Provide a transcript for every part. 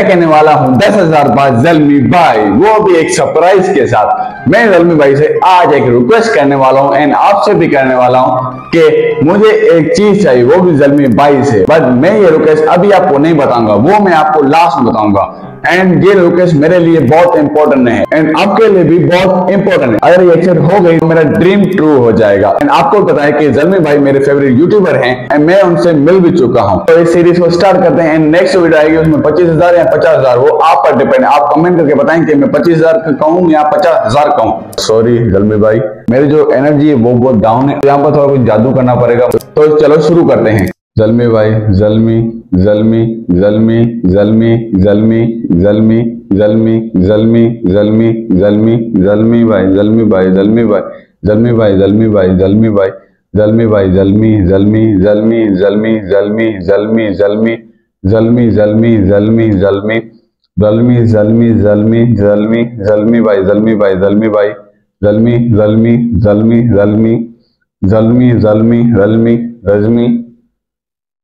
मैं कहने वाला हूँ? दस हज़ार बार जलमी भाई, वो भी एक सरप्राइज़ के साथ। मैं जलमी भाई से आज एक रिक्वेस्ट करने वाला हूँ एंड आपसे भी करने वाला हूँ कि मुझे एक चीज़ चाहिए, वो भी जलमी भाई से। बट मैं ये रिक्वेस्ट अभी आपको नहीं बताऊँगा, वो मैं आपको लास्ट में बताऊँगा। एंड ये रिक्वेस्ट मेरे लिए बहुत इंपॉर्टेंट है। एंड आपके लिए भी बहुत इंपॉर्टेंट है। अगर ये एक्सेप्ट हो गई तो मेरा ड्रीम ट्रू हो जाएगा। एंड आपको पता है कि जलमी भाई मेरे फेवरेट यूट्यूबर हैं एंड मैं उनसे मिल भी चुका हूँ। तो इस सीरीज़ को स्टार्ट करते हैं। एंड नेक्स्ट वीडियो आएगी उसमें पच्चीस हज़ार या पचास हज़ार। वो आप पर डिपेंड है। आप कमेंट करके बताएँ कि मैं पच्चीस हज़ार कहूँ या पचास हज़ार कहूँ। सॉरी जलमी भाई। मेरी जो एनर्जी है वो बहुत डाउन है। यहाँ पर थोड़ा कुछ जादू करना पड़ेगा। तो चलो शुरू करते हैं। जलमी भाई जलमी जलमी जलमी जलमी जलमी जलमी जलमी जलमी जलमी जलमी जलमी भाई जलमी भाई जलमी भाई जलमी भाई जलमी भाई जलमी भाई जलमी भाई जलमी जलमी जलमी जलमी जलमी जलमी जलमी जलमी जलमी जलमी जलमी जलमी जलमी जलमी जलमी जलमी भाई जलमी भाई जलमी भाई जलमी जलमी जलमी जलमी जलमी जलमी जलमी रजमी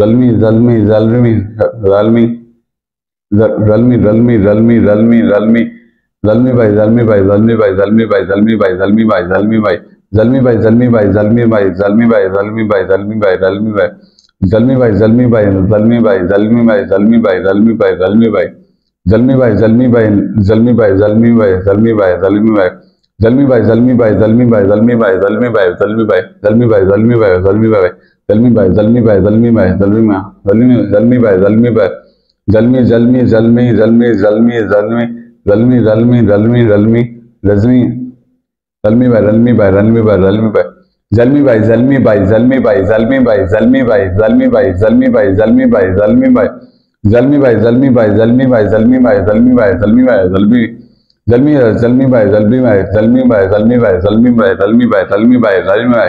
रलमी रलमी रलमी रलमी रलमी रलमी रलमी रलमी रलमी रलमी भाई रलमी भाई रलमी भाई रलमी भाई रलमी भाई रलमी भाई रलमी भाई जलमी भाई जलमी भाई जलमी भाई जलमी भाई रलमी भाई रलमी भाई रलमी भाई जलमी भाई जलमी भाई जलमी भाई जलमी भाई जलमी भाई रलमी भाई रलमी भाई जलमी भाई जलमी भाई जलमी भाई जलमी भाई जलमी भाई जलमी भाई जलमी भाई जलमी भाई जलमी भाई जलमी भाई जलमी भाई जलमी भाई जलमी भाई जलमी भाई जलमी भाई भाई जलमी भाई जलमी भाई जलमी में जलमी जलमी भाई जलमी भाई जलमी जलमी जलमी जलमी जलमी जलमी जलमी जलमी जलमी जलमी रजमी जलमी भाई जलमी भाई जलमी भाई जलमी भाई जलमी भाई जलमी भाई जलमी भाई जलमी भाई जलमी भाई जलमी भाई जलमी भाई जलमी भाई जलमी भाई जलमी भाई जलमी भाई जलमी भाई जलमी भाई जलमी भाई जलमी भाई जलमी जलमी जलमी भाई जलमी भाई जलमी भाई जलमी भाई जलमी भाई जलमी भाई जलमी भाई जलमी भाई जलमी भाई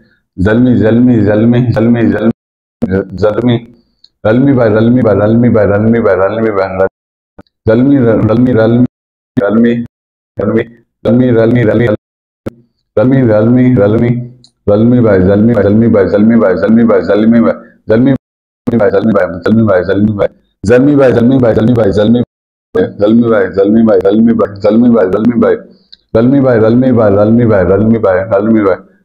जलमी जलमी जलमी जलमी जलमी जलमी भाई रलमी भाई रलमी भाई रलमी भाई रलमी जलमी रलमी रलमी रलमी रलमी रलमी रलमी रलमी रलमी रलमी रलमी रलमी भाई जलमी भाई जलमी भाई जलमी भाई जलमी भाई जलमी भाई जलमी भाई जलमी भाई जलमी भाई जलमी भाई जलमी भाई जलमी भाई जलमी भाई जलमी जलमी भाई जलमी भाई जलमी भाई जलमी भाई जलमी भाई जलमी भाई जलमी भाई जलमी भाई जलमी भाई जलमी भाई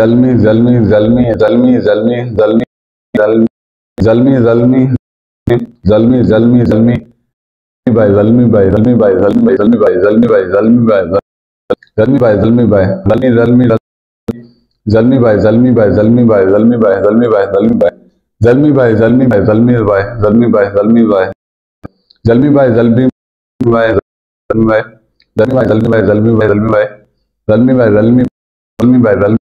जलमी जलमी जलमी जलमी जलमी जलमी जलमी जलमी जलमी जलमी जलमी जलमी भाई जलमी भाई जलमी भाई जलमी भाई जलमी भाई जलमी भाई जलमी भाई जलमी भाई जलमी भाई जलमी जलमी जलमी भाई जलमी भाई जलमी भाई जलमी भाई जलमी भाई जलमी भाई जलमी भाई जलमी भाई जलमी भाई जलमी भाई जलमी भाई जलमी भाई जलमी भाई जलमी भाई जलमी भाई जलमी भाई जलमी भाई जलमी भाई जलमी भाई जलमी जलमी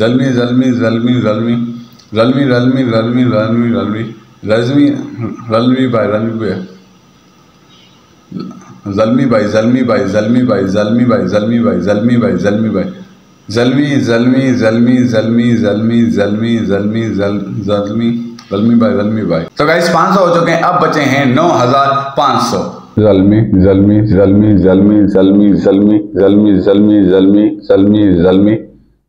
जलमी जलमी जलमी जलमी जलमी जलमी जलमी जलमी जलमी रजमी रलमी भाई रलमी भाई जलमी भाई जलमी भाई जलमी भाई जलमी भाई जलमी भाई जलमी भाई जलमी भाई जलमी जलमी जलमी जलमी जलमी जलमी जलमी जल जलमी जलमी भाई जलमी भाई तो गाइस 500 हो चुके हैं अब बचे हैं 9500 जलमी जलमी जलमी जलमी जलमी जलमी जलमी जलमी जलमी जलमी जलमी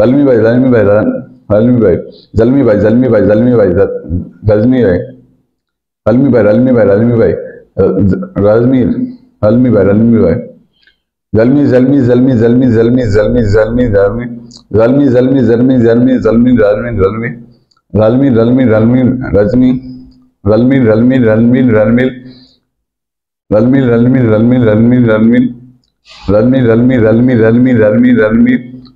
जलमी भाई जलमी भाई जलमी भाई जलमी भाई जलमी भाई जलमी भाई जलमी भाई जलमी भाई रलमी भाई रलमी भाई रजमी रलमी भाई रलमी भाई जलमी जलमी जलमी जलमी जलमी जलमी जलमी जलमी जलमी जलमी जलमी जलमी जलमी जलमी जलमी जलमी जलमी रजमी रलमी रलमी रलमी रलमी रलमी रलमी रलमी रलमी रलमी रलमी रलमी रलमी रलमी रलमी रलमी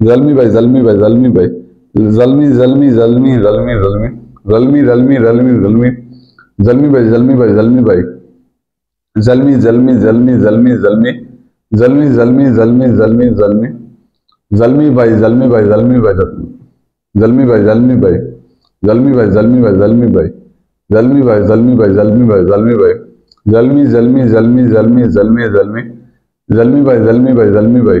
जलमी भाई जलमी भाई जलमी भाई जलमी जलमी जलमी जलमी जलमी जलमी जलमी जलमी जलमी जलमी भाई जलमी भाई जलमी भाई जलमी जलमी जलमी जलमी जलमी जलमी जलमी जलमी जलमी जलमी जलमी भाई जलमी भाई जलमी भाई जलमी भाई जलमी भाई जलमी भाई जलमी भाई जलमी भाई जलमी भाई जलमी भाई जलमी भाई जलमी भाई जलमी जलमी जलमी जलमी जलमी जलमी जलमी भाई जलमी भाई जलमी भाई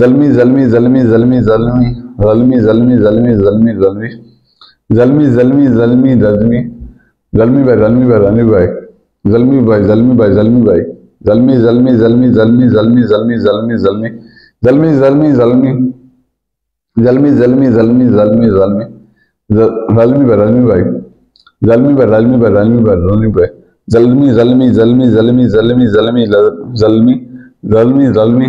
जलमी जलमी जलमी जलमी जलमी जलमी जलमी जलमी जलमी जलमी जलमी जलमी जलमी जलमी जलमी भाई जलमी भाई जलमी भाई जलमी भाई जलमी भाई जलमी भाई जलमी जलमी जलमी जलमी जलमी जलमी जलमी जलमी जलमी जलमी जलमी जलमी जलमी जलमी जलमी जलमी रलमी पे रलमी भाई जलमी पे रलमी पे रलमी पे रलमी पे जलमी जलमी जलमी जलमी जलमी जलमी जलमी जलमी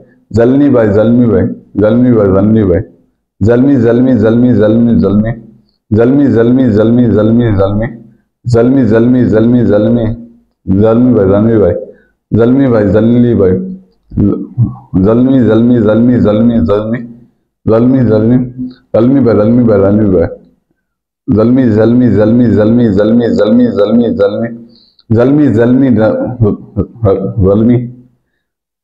जलनी भाई जलमी भाई जलमी भाई जलमी भाई जलमी जलमी जलमी जलमी जलमी जलमी जलमी जलमी जलमी जलमी जलमी जलमी जलमी जलमी जलमी भाई जलमी भाई जलमी भाई जलनी भाई जलमी जलमी जलमी जलमी जलमी जलमी जलमी जलमी भाई जलमी भाई जलमी भाई जलमी जलमी जलमी जलमी जलमी जलमी जलमी जलमी जलमी जलमी जलमी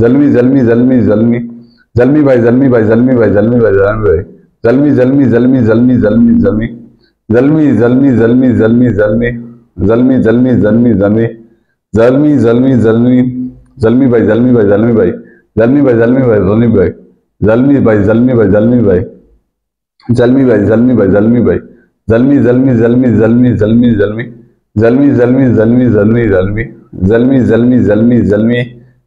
जलमी जलमी जलमी जलमी जलमी भाई जलमी भाई जलमी भाई जलमी भाई जलमी भाई जलमी जलमी जलमी जलमी जलमी जलमी जलमी जलमी जलमी जलमी जलमी जलमी जलमी जलमी जलमी जलमी जलमी जलमी जलमी भाई जलमी भाई जलमी भाई जलमी भाई जलमी भाई जलमी भाई जलमी भाई जलमी भाई जलमी भाई जलमी भाई जलमी भाई जलमी भाई Zalmi Zalmi Zalmi Zalmi Zalmi Zalmi Zalmi Zalmi Zalmi Zalmi Zalmi Zalmi Zalmi Zalmi Zalmi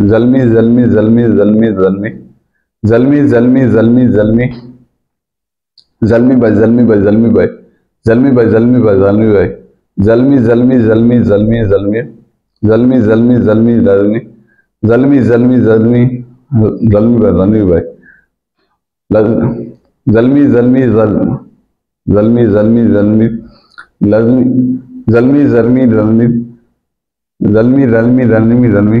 Zalmi Zalmi Zalmi Zalmi Zalmi Zalmi Zalmi Zalmi Zalmi bye Zalmi bye Zalmi bye Zalmi bye Zalmi bye Zalmi bye Zalmi Zalmi Zalmi Zalmi Zalmi Zalmi Zalmi Zalmi Zalmi Zalmi Zalmi Zalmi Zalmi bye Zalmi bye Zalmi Zalmi Zalmi Zalmi Zalmi Zalmi Zalmi Zalmi Zalmi Zalmi Zalmi Zalmi Zalmi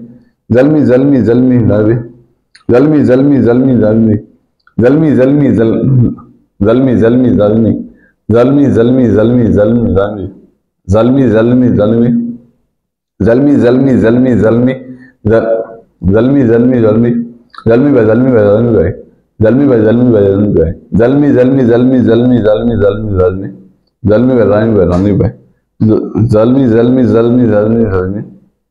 Zalmi Zalmi Zalmi Zalmi Zalmi Zalmi Zalmi Zalmi Zalmi जल जलमी जलमी जलमी जलमी जलमी जलमी जलमी जलमी जलमी जलमी जलमी जलमी जलमी जलमी जलमी जलमी जलमी जलमी जलमी भाई जलमी भाई जलमी भाई जलमी भाई जलमी भाई जलमी भाई जलमी जलमी जलमी जलमी जलमी जलमी जलमी जलमी भाई जलमी भाई जलमी भाई जलमी जलमी जलमी जलमी जलमी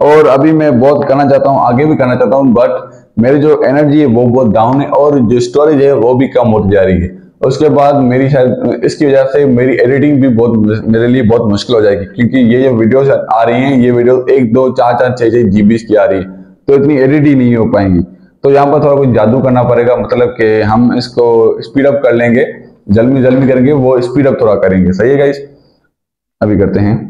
और अभी मैं बहुत करना चाहता हूँ, आगे भी करना चाहता हूँ बट मेरी जो एनर्जी है वो बहुत डाउन है और जो स्टोरेज है वो भी कम होती जा रही है। उसके बाद मेरी शायद, इसकी वजह से मेरी एडिटिंग भी बहुत मेरे लिए बहुत मुश्किल हो जाएगी, क्योंकि ये जो वीडियोस आ रही हैं, ये वीडियो एक, दो, चार चार छः छः जीबी की आ रही है तो इतनी एडिट ही नहीं हो पाएँगी। तो यहाँ पर थोड़ा कुछ जादू करना पड़ेगा मतलब कि हम इसको स्पीड अप कर लेंगे, जल्दी जल्दी करेंगे वो स्पीड अप थोड़ा करेंगे। सही है गाइस अभी करते हैं।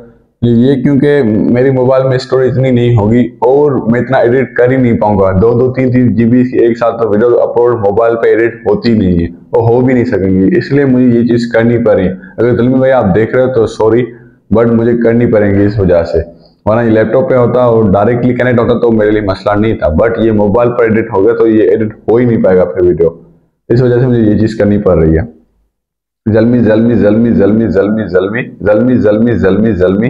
ये क्योंकि मेरी मोबाइल में स्टोरेज इतनी नहीं होगी और मैं इतना एडिट कर ही नहीं पाऊँगा दो दो तीन तीन जीबी एक साथ तो वीडियो अपलोड मोबाइल पे एडिट होती नहीं है और हो भी नहीं सकेंगी इसलिए मुझे ये चीज़ करनी पड़ी अगर दलमी भाई आप देख रहे हो तो सॉरी बट मुझे करनी पड़ेगी इस वजह से वरना ये लैपटॉप पे होता और डायरेक्टली कनेक्ट होता तो मेरे लिए मसला नहीं था बट ये मोबाइल पर एडिट हो गया तो ये एडिट हो ही नहीं पाएगा फिर वीडियो इस वजह से मुझे ये चीज़ करनी पड़ रही है जलमी जलमी जलमी जलमी जलमी जलमी जलमी जलमी जलमी जलमी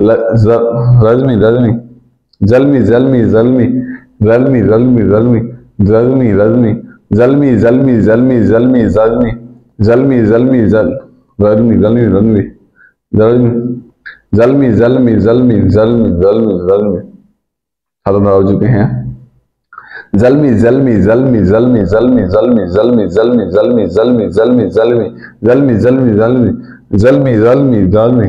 रजमी रजमी जलमी जलमी जलमी जलमी जलमी जलमी जलमी रजमी जलमी जलमी जलमी जलमी जलमी जलमी जलमी जल रजमी जलमी रजमी जलमी जलमी जलमी जलमी जलमी जलमी जलमी खत्म हो चुके हैं जलमी जलमी जलमी जलमी जलमी जलमी जलमी जलमी जलमी जलमी जलमी जलमी जलमी जलमी जलमी जलमी जलमी जलमी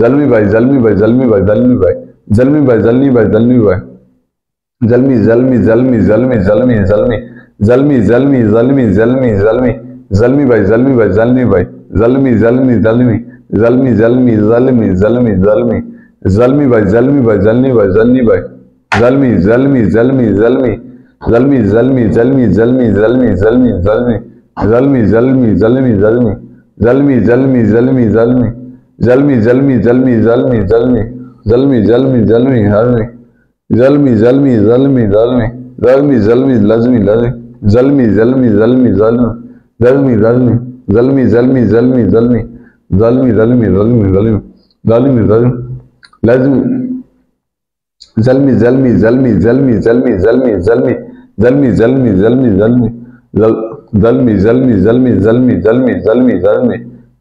जलमी भाई जलमी भाई जलमी भाई जलमी भाई जलमी भाई जलमी भाई जलमी भाई जलमी जलमी जलमी जलमी जलमी जलमी जलमी जलमी जलमी जलमी जलमी जलमी भाई जलमी भाई जलमी भाई जलमी जलमी जलमी जलमी जलमी जलमी जलमी जलमी जलमी भाई जलमी भाई जलमी भाई जलमी भाई जलमी जलमी जलमी जलमी जलमी जलमी जलमी जलमी जलमी जलमी जलमी जलमी जलमी जलमी जलमी जलमी जलमी जलमी जलमी जलमी जलमी जलमी जलमी जलमी जलमी जलमी जलमी जलमी जलमी जलमी जलमी जलमी जलमी जलमी लजमी लजमी जलमी जलमी जलमी जलमी जलमी जलमी जलमी जलमी जलमी जलमी जलमी जलमी जलमी जलमी जलमी लजमी जलमी जलमी जलमी जलमी जलमी जलमी जलमी जलमी जलमी जलमी जलमी जलमी जलमी जलमी जलमी जलमी जलमी जलमी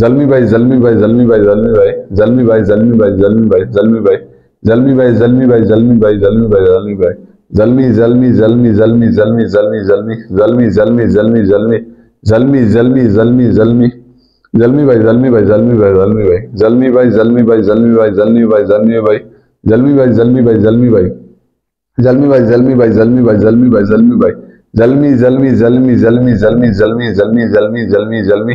जलमी भाई जलमी भाई जलमी भाई जलमी भाई जलमी भाई जलमी भाई जलमी भाई जलमी भाई जलमी भाई जलमी भाई जलमी भाई जलमी भाई जलमी भाई जलमी जलमी जलमी जलमी जलमी जलमी जलमी जलमी जलमी जलमी जलमी जलमी जलमी जलमी जलमी भाई जलमी भाई जलमी भाई जलमी भाई जलमी भाई जलमी भाई जलमी भाई जलमी भाई जलमी भाई जलमी भाई जलमी भाई जलमी भाई जलमी भाई जलमी भाई जलमी भाई जलमी भाई जलमी जलमी जलमी जलमी जलमी जलमी जलमी जलमी जलमी जलमी जलमी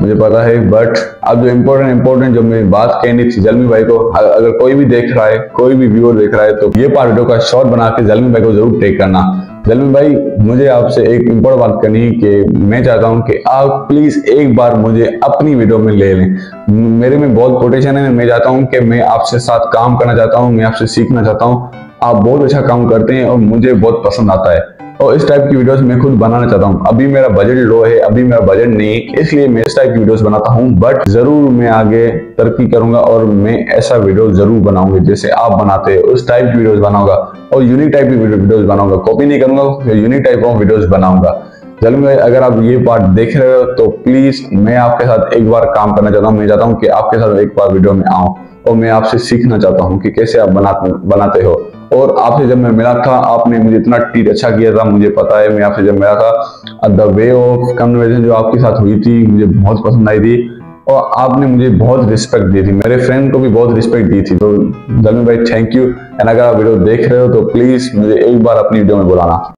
मुझे पता है बट अब जो इम्पोर्टेंट इम्पोर्टेंट जो मैं बात कहनी थी जलमी भाई को अगर कोई भी देख रहा है, कोई भी व्यूअर देख रहा है तो ये पार्ट वीडियो का शॉर्ट बना के जलमी भाई को ज़रूर टेक करना। जलमी भाई, मुझे आपसे एक इम्पोर्टेंट बात करनी है कि मैं चाहता हूँ कि आप प्लीज़ एक बार मुझे अपनी वीडियो में ले लें। मेरे में बहुत पोटेशन है, मैं चाहता हूँ कि मैं आपसे साथ काम करना चाहता हूँ, मैं आपसे सीखना चाहता हूँ। आप बहुत अच्छा काम करते हैं और मुझे बहुत पसंद आता है। और इस टाइप की वीडियोस मैं खुद बनाना चाहता हूँ। अभी मेरा बजट लो है, अभी मेरा बजट नहीं इसलिए मैं इस टाइप की वीडियोस बनाता हूँ। बट ज़रूर मैं आगे तरक्की करूँगा और मैं ऐसा वीडियो ज़रूर बनाऊँगा जैसे आप बनाते हैं। उस टाइप की वीडियोस बनाऊँगा और यूनिक टाइप की वीडियोस बनाऊँगा। कॉपी नहीं करूँगा यूनिक टाइप ऑफ़ वीडियोस बनाऊँगा। जल्द में अगर आप ये पार्ट देख रहे हो तो प्लीज़ मैं आपके साथ एक बार काम करना चाहता हूँ। मैं चाहता हूँ कि आपके साथ एक बार वीडियो में आऊँ और मैं आपसे सीखना चाहता हूँ कि कैसे आप बनाते बनाते हो। और आपसे जब मैं मिला था, आपने मुझे इतना ट्रीट अच्छा किया था, मुझे पता है, मैं आपसे जब मिला था द वे ऑफ़ कन्वर्सेशन जो आपके साथ हुई थी, मुझे बहुत पसंद आई थी और आपने मुझे बहुत रिस्पेक्ट दी थी। मेरे फ्रेंड को भी बहुत रिस्पेक्ट दी थी। तो धर्मी भाई थैंक यू एंड अगर आप वीडियो देख रहे हो तो प्लीज़ मुझे एक बार अपनी वीडियो में बुलाना।